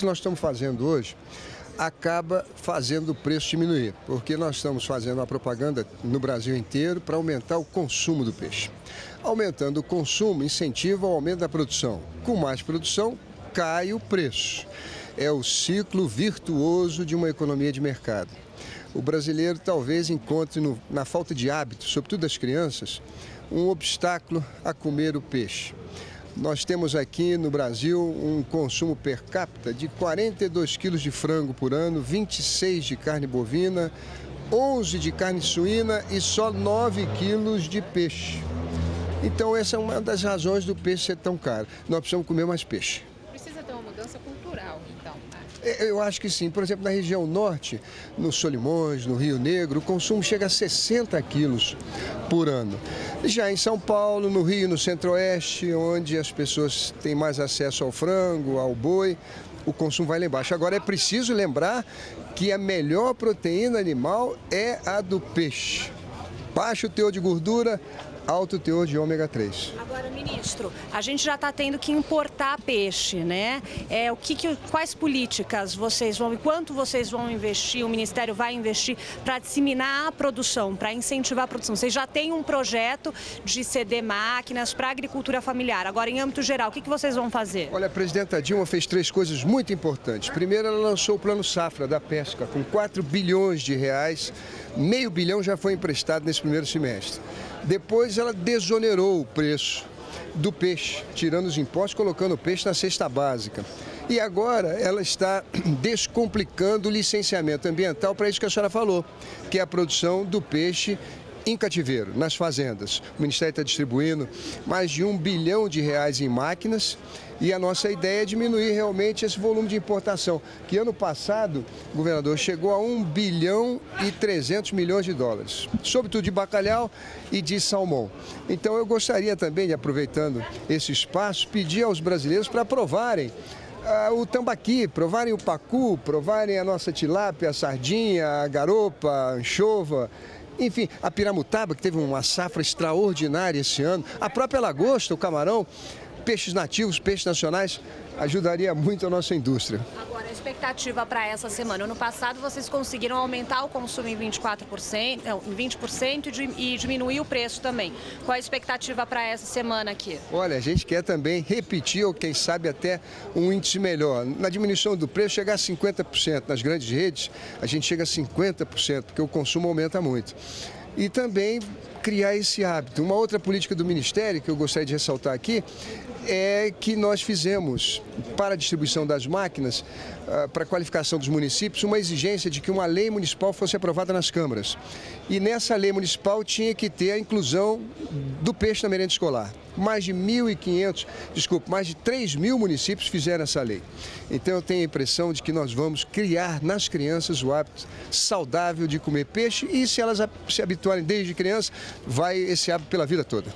que nós estamos fazendo hoje acaba fazendo o preço diminuir, porque nós estamos fazendo uma propaganda no Brasil inteiro para aumentar o consumo do peixe. Aumentando o consumo incentiva o aumento da produção. Com mais produção, cai o preço. É o ciclo virtuoso de uma economia de mercado. O brasileiro talvez encontre no, na falta de hábito, sobretudo das crianças, um obstáculo a comer o peixe. Nós temos aqui no Brasil um consumo per capita de 42 quilos de frango por ano, 26 de carne bovina, 11 de carne suína e só 9 quilos de peixe. Então essa é uma das razões do peixe ser tão caro. Nós precisamos comer mais peixe. Precisa ter uma mudança cultural, então. Né? É, eu acho que sim. Por exemplo, na região norte, no Solimões, no Rio Negro, o consumo chega a 60 quilos por ano. Já em São Paulo, no Rio, no Centro-Oeste, onde as pessoas têm mais acesso ao frango, ao boi, o consumo vai lá embaixo. Agora é preciso lembrar que a melhor proteína animal é a do peixe. Baixo teor de gordura, alto teor de ômega 3. Agora, ministro, a gente já está tendo que importar peixe, né? É, o que, que, quais políticas vocês vão e quanto vocês vão investir, o Ministério vai investir para disseminar a produção, para incentivar a produção? Vocês já têm um projeto de ceder máquinas para a agricultura familiar. Agora, em âmbito geral, o que, que vocês vão fazer? Olha, a presidenta Dilma fez três coisas muito importantes. Primeiro, ela lançou o Plano Safra da Pesca, com 4 bilhões de reais. Meio bilhão já foi emprestado nesse primeiro semestre. Depois ela desonerou o preço do peixe, tirando os impostos, colocando o peixe na cesta básica. E agora ela está descomplicando o licenciamento ambiental para isso que a senhora falou, que é a produção do peixe em cativeiro, nas fazendas. O Ministério está distribuindo mais de um bilhão de reais em máquinas e a nossa ideia é diminuir realmente esse volume de importação, que ano passado, governador, chegou a 1 bilhão e 300 milhões de dólares, sobretudo de bacalhau e de salmão. Então eu gostaria também, aproveitando esse espaço, pedir aos brasileiros para provarem ah, o tambaqui, provarem o pacu, provarem a nossa tilápia, a sardinha, a garopa, a anchova. Enfim, a piramutaba, que teve uma safra extraordinária esse ano, a própria lagosta, o camarão peixes nativos, peixes nacionais, ajudaria muito a nossa indústria. Agora, a expectativa para essa semana. Ano passado, vocês conseguiram aumentar o consumo em 24%, não, em 20% e diminuir o preço também. Qual a expectativa para essa semana aqui? Olha, a gente quer também repetir, ou quem sabe até um índice melhor. Na diminuição do preço, chegar a 50%. Nas grandes redes, a gente chega a 50%, porque o consumo aumenta muito. E também criar esse hábito. Uma outra política do Ministério que eu gostaria de ressaltar aqui é que nós fizemos para a distribuição das máquinas, ah, para a qualificação dos municípios, uma exigência de que uma lei municipal fosse aprovada nas câmaras. E nessa lei municipal tinha que ter a inclusão do peixe na merenda escolar. Mais de 1.500, desculpe, mais de 3 mil municípios fizeram essa lei. Então eu tenho a impressão de que nós vamos criar nas crianças o hábito saudável de comer peixe e se elas se habituarem desde criança, vai esse hábito pela vida toda.